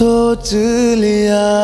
सोच लिया।